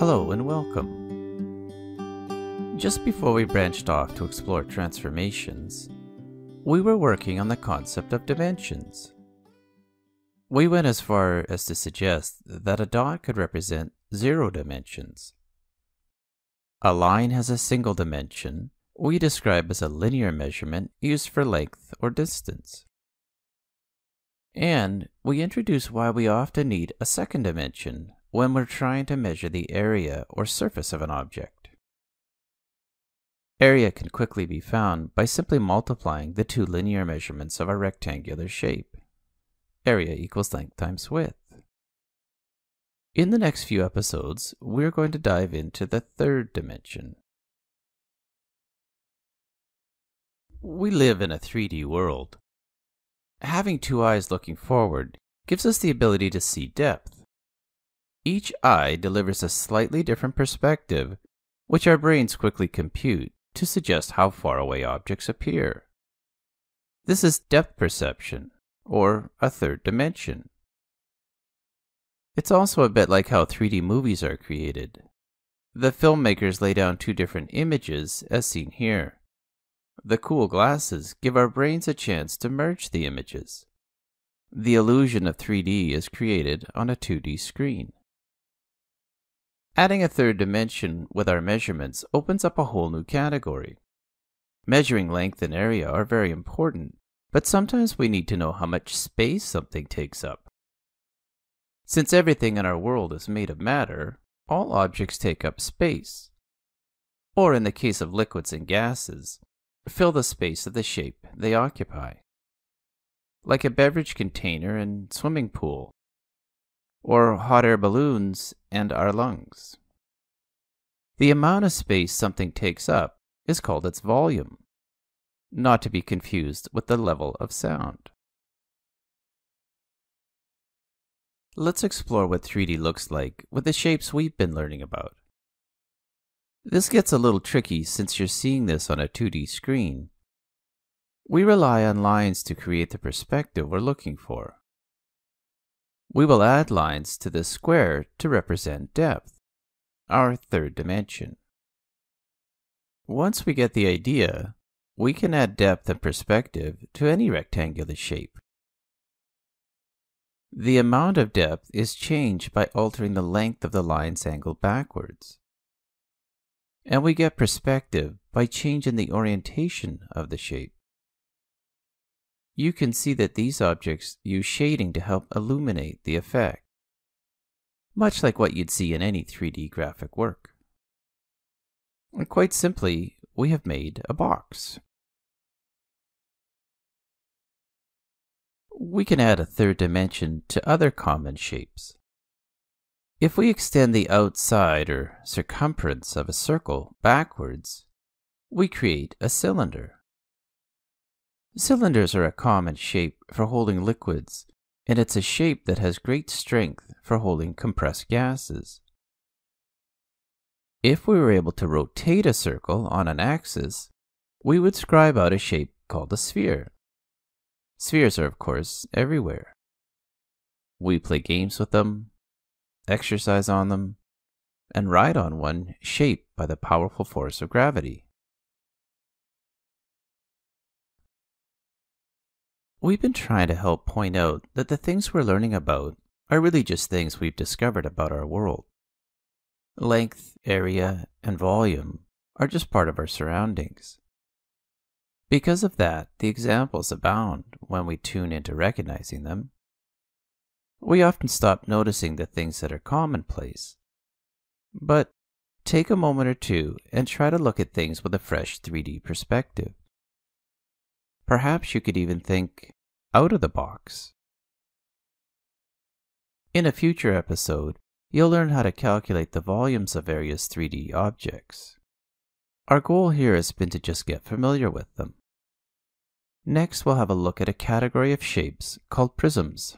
Hello and welcome. Just before we branched off to explore transformations, we were working on the concept of dimensions. We went as far as to suggest that a dot could represent zero dimensions. A line has a single dimension we describe as a linear measurement used for length or distance. And we introduce why we often need a second dimension when we're trying to measure the area or surface of an object. Area can quickly be found by simply multiplying the two linear measurements of a rectangular shape. Area equals length times width. In the next few episodes, we're going to dive into the third dimension. We live in a 3D world. Having two eyes looking forward gives us the ability to see depth. Each eye delivers a slightly different perspective, which our brains quickly compute to suggest how far away objects appear. This is depth perception, or a third dimension. It's also a bit like how 3D movies are created. The filmmakers lay down two different images, as seen here. The cool glasses give our brains a chance to merge the images. The illusion of 3D is created on a 2D screen. Adding a third dimension with our measurements opens up a whole new category. Measuring length and area are very important, but sometimes we need to know how much space something takes up. Since everything in our world is made of matter, all objects take up space. Or in the case of liquids and gases, fill the space of the shape they occupy. Like a beverage container and swimming pool, or hot air balloons and our lungs. The amount of space something takes up is called its volume, not to be confused with the level of sound. Let's explore what 3D looks like with the shapes we've been learning about. This gets a little tricky since you're seeing this on a 2D screen. We rely on lines to create the perspective we're looking for. We will add lines to the square to represent depth, our third dimension. Once we get the idea, we can add depth and perspective to any rectangular shape. The amount of depth is changed by altering the length of the line's angle backwards. And we get perspective by changing the orientation of the shape you can see that these objects use shading to help illuminate the effect, much like what you'd see in any 3D graphic work. And quite simply, we have made a box. We can add a third dimension to other common shapes. If we extend the outside or circumference of a circle backwards, we create a cylinder. Cylinders are a common shape for holding liquids, and it's a shape that has great strength for holding compressed gases. If we were able to rotate a circle on an axis, we would scribe out a shape called a sphere. Spheres are, of course, everywhere. We play games with them, exercise on them, and ride on one shaped by the powerful force of gravity. We've been trying to help point out that the things we're learning about are really just things we've discovered about our world. Length, area, and volume are just part of our surroundings. Because of that, the examples abound when we tune into recognizing them. We often stop noticing the things that are commonplace. But take a moment or two and try to look at things with a fresh 3D perspective. Perhaps you could even think out of the box. In a future episode, you'll learn how to calculate the volumes of various 3D objects. Our goal here has been to just get familiar with them. Next, we'll have a look at a category of shapes called prisms.